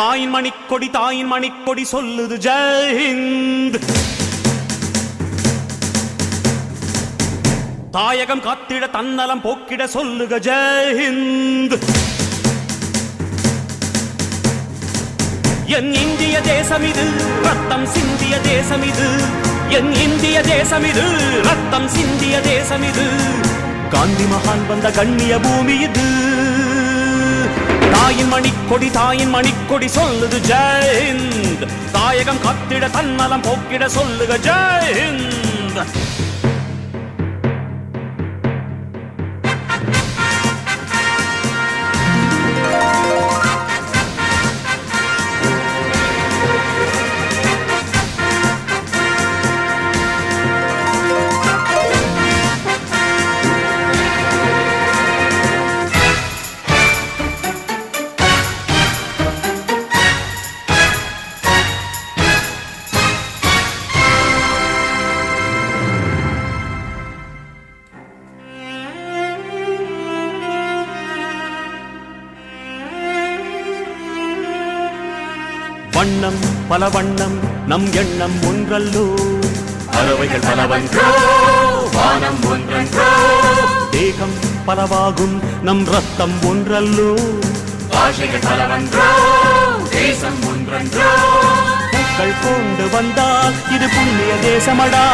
தாயின் மணிக்கொடி தாயின் மணிக்கொடி சொல்லுது ஜெயஹிந்த். தாயகம் காத்திட தன்னலம் போக்கிட சொல்லுக ஜெயஹிந்த். என் இந்திய தேசம் இது ரத்தம் சிந்திய தேசம் இது. என் இந்திய தேசம் இது ரத்தம் சிந்திய தேசம் இது. காந்தி மகான் வந்த கண்ணிய பூமி இது. தாயின் கொடி தாயின் மணிக்கொடி சொல்லுது ஜெயந்த் தாயகம் கத்திட தன்னலம் போக்கிட சொல்லுக ஜெயந்த் வண்ணம் பல வண்ணம் நம் எண்ணம் ஒன்றல்லோ. பறவைகள் பலவன்றோ வானம் ஒன்றன்றோ. தேகம் பலவாகும் நம் ரத்தம் ஒன்றல்லோ. பாஷைகள் பலவன்றோ தேசம் ஒன்றன்றோ. பூக்கள் கொண்டு வந்தால் இது புண்ணிய தேசமடா.